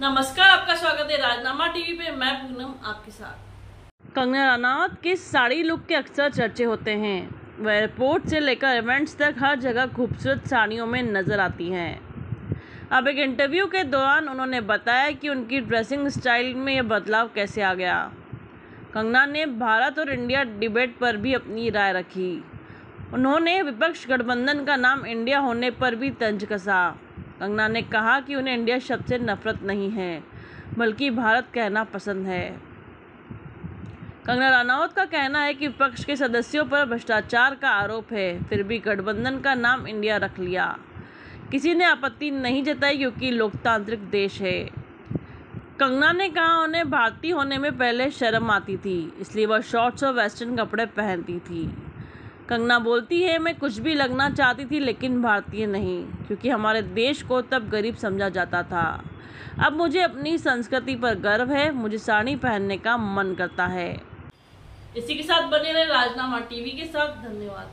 नमस्कार, आपका स्वागत है राजनामा टीवी पे। मैं पूनम, आपके साथ। कंगना रनावत के साड़ी लुक के अक्सर चर्चे होते हैं। वह एयरपोर्ट से लेकर इवेंट्स तक हर जगह खूबसूरत साड़ियों में नज़र आती हैं। अब एक इंटरव्यू के दौरान उन्होंने बताया कि उनकी ड्रेसिंग स्टाइल में यह बदलाव कैसे आ गया। कंगना ने भारत और इंडिया डिबेट पर भी अपनी राय रखी। उन्होंने विपक्ष गठबंधन का नाम इंडिया होने पर भी तंज कसा। कंगना ने कहा कि उन्हें इंडिया शब्द से नफरत नहीं है, बल्कि भारत कहना पसंद है। कंगना रनावत का कहना है कि विपक्ष के सदस्यों पर भ्रष्टाचार का आरोप है, फिर भी गठबंधन का नाम इंडिया रख लिया। किसी ने आपत्ति नहीं जताई, क्योंकि लोकतांत्रिक देश है। कंगना ने कहा, उन्हें भारतीय होने में पहले शर्म आती थी, इसलिए वह शॉर्ट्स और वेस्टर्न कपड़े पहनती थी। कंगना बोलती है, मैं कुछ भी लगना चाहती थी, लेकिन भारतीय नहीं, क्योंकि हमारे देश को तब गरीब समझा जाता था। अब मुझे अपनी संस्कृति पर गर्व है, मुझे साड़ी पहनने का मन करता है। इसी के साथ बने रहे राजनामा टीवी के साथ, धन्यवाद।